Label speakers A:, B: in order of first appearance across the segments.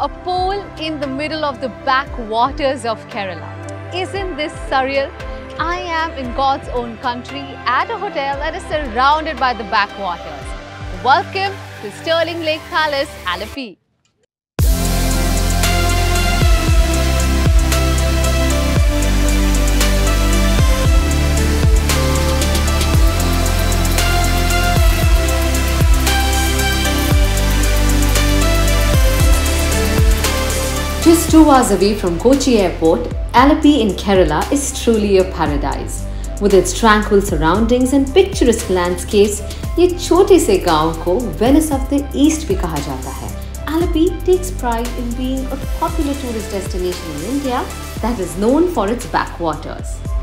A: a pole in the middle of the backwaters of Kerala. Isn't this surreal? I am in God's own country at a hotel that is surrounded by the backwaters. Welcome to Sterling Lake Palace, Alleppey.
B: Two hours away from Kochi airport, Alleppey in Kerala is truly a paradise. With its tranquil surroundings and picturesque landscapes, ये छोटे से गांव को Venice of the east भी कहा Alleppey takes pride in being a popular tourist destination in India that is known for its backwaters.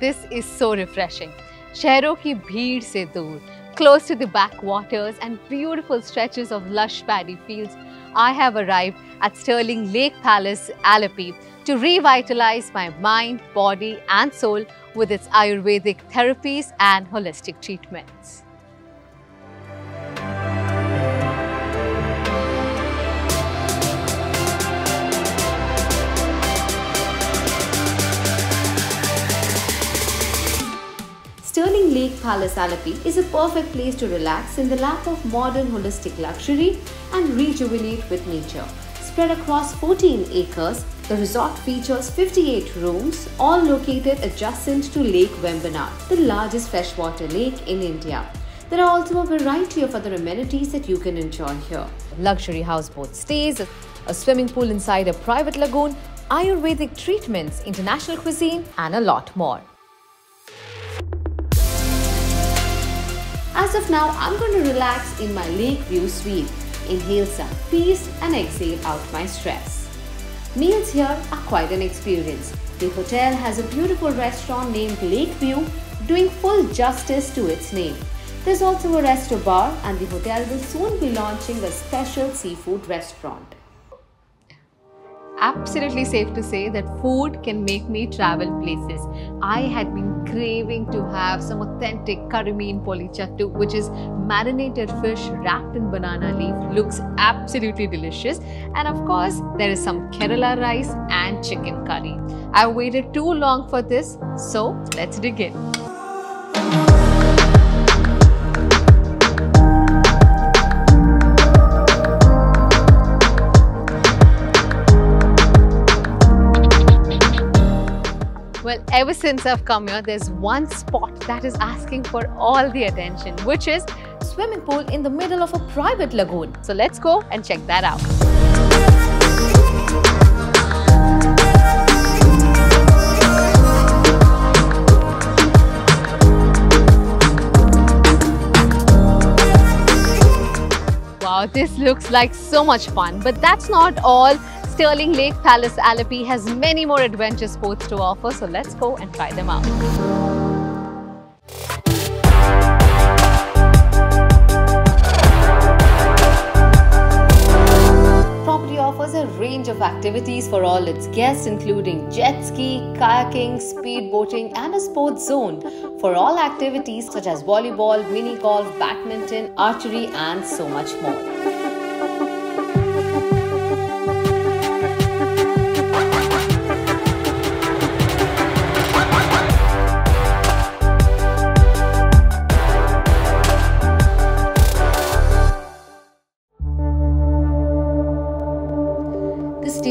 A: this is so refreshing. शहरों की भीड़ से दूर, close to the backwaters and beautiful stretches of lush paddy fields, I have arrived at Sterling Lake Palace, Alleppey to revitalize my mind, body and soul with its Ayurvedic therapies and holistic treatments.
B: Lake Palace Alleppey is a perfect place to relax in the lap of modern holistic luxury and rejuvenate with nature. Spread across 14 acres, the resort features 58 rooms, all located adjacent to Lake Vembanad, the largest freshwater lake in India. There are also a variety of other amenities that you can enjoy here.
A: Luxury houseboat stays, a swimming pool inside a private lagoon, Ayurvedic treatments, international cuisine and a lot more.
B: As of now, I'm going to relax in my lake view suite, inhale some peace and exhale out my stress. Meals here are quite an experience. The hotel has a beautiful restaurant named Lakeview, doing full justice to its name. There's also a resto bar and the hotel will soon be launching a special seafood restaurant.
A: Absolutely safe to say that food can make me travel places. I had been craving to have some authentic karimeen pollichathu, which is marinated fish wrapped in banana leaf. Looks absolutely delicious. And of course, there is some Kerala rice and chicken curry. I waited too long for this, so let's dig in. Well, ever since I've come here, there's one spot that is asking for all the attention, which is swimming pool in the middle of a private lagoon. So let's go and check that out. Wow, this looks like so much fun, but that's not all. Sterling Lake Palace Alleppey has many more adventure sports to offer, so let's go and try them out.
B: Property offers a range of activities for all its guests, including jet ski, kayaking, speed boating, and a sports zone for all activities such as volleyball, mini golf, badminton, archery, and so much more.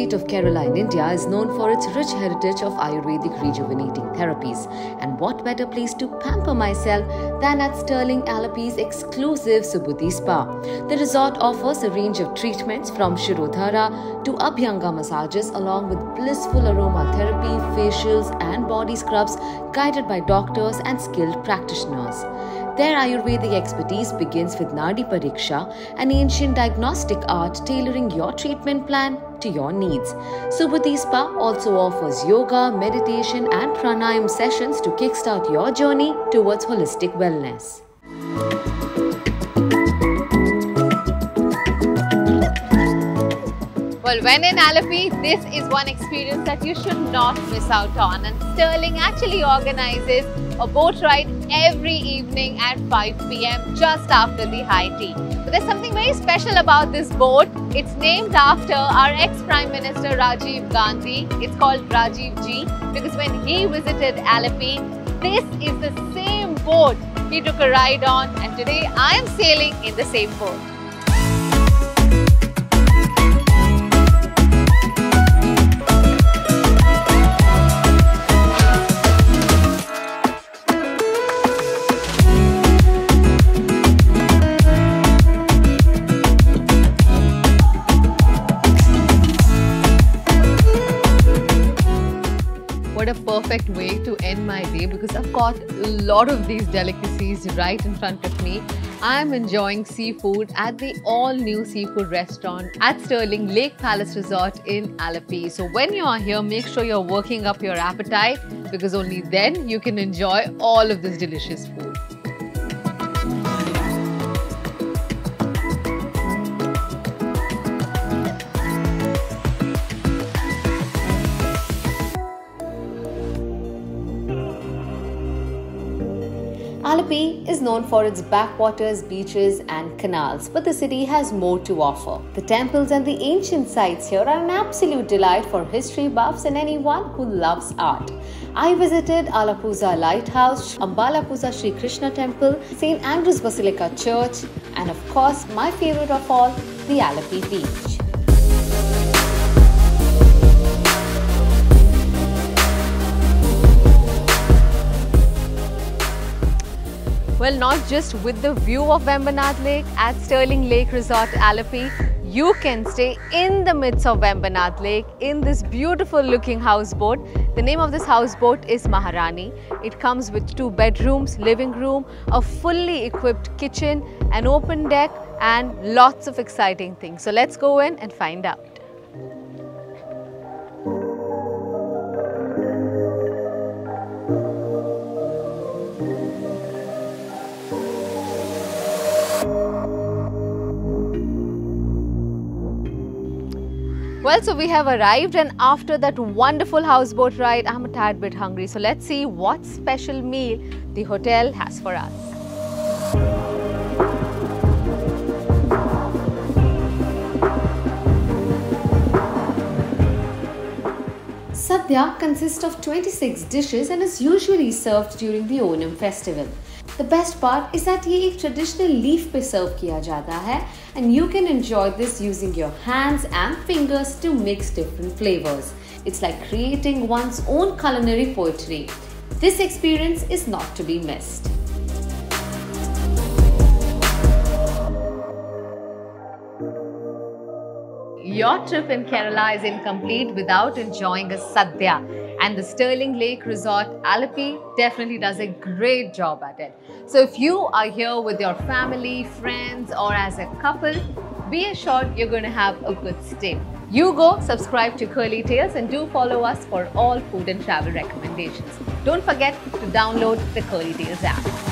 B: State of Kerala in India is known for its rich heritage of Ayurvedic rejuvenating therapies. And what better place to pamper myself than at Sterling Alleppey's exclusive Subhuti Spa? The resort offers a range of treatments from Shirodhara to Abhyanga massages, along with blissful aromatherapy, facials, and body scrubs guided by doctors and skilled practitioners. Their Ayurvedic expertise begins with Nadi Pariksha, an ancient diagnostic art tailoring your treatment plan to your needs. Subhuti Spa also offers yoga, meditation, and pranayam sessions to kickstart your journey towards holistic wellness.
A: Well, when in Alleppey, this is one experience that you should not miss out on. And Sterling actually organizes a boat ride every evening at 5 pm just after the high tea. But there's something very special about this boat. It's named after our ex-Prime Minister Rajiv Gandhi. It's called Rajiv Ji because when he visited Alleppey, this is the same boat he took a ride on and today I am sailing in the same boat. Got a lot of these delicacies right in front of me. I'm enjoying seafood at the all new seafood restaurant at Sterling Lake Palace Resort in Alleppey. So when you are here, make sure you're working up your appetite because only then you can enjoy all of this delicious food.
B: Alleppey is known for its backwaters, beaches, and canals, but the city has more to offer. The temples and the ancient sites here are an absolute delight for history buffs and anyone who loves art. I visited Alappuzha Lighthouse, Ambalappuzha Sri Krishna Temple, St. Andrew's Basilica Church, and of course, my favorite of all, the Alleppey Beach.
A: Well, not just with the view of Vembanad Lake at Sterling Lake Resort Alleppey, you can stay in the midst of Vembanad Lake in this beautiful looking houseboat. The name of this houseboat is Maharani. It comes with two bedrooms, living room, a fully equipped kitchen, an open deck and lots of exciting things. So let's go in and find out. Well, so we have arrived and after that wonderful houseboat ride, I'm a tad bit hungry. So let's see what special meal the hotel has for us.
B: Sadhya consists of 26 dishes and is usually served during the Onam festival. The best part is that ये एक traditional leaf पे serve किया जाता है and you can enjoy this using your hands and fingers to mix different flavors. It's like creating one's own culinary poetry. This experience is not to be missed.
A: Your trip in Kerala is incomplete without enjoying a sadhya. and the Sterling Lake Resort Alleppey definitely does a great job at it. So if you are here with your family, friends or as a couple, be assured you're going to have a good stay. You go subscribe to Curly Tales and do follow us for all food and travel recommendations. Don't forget to download the Curly Tales app.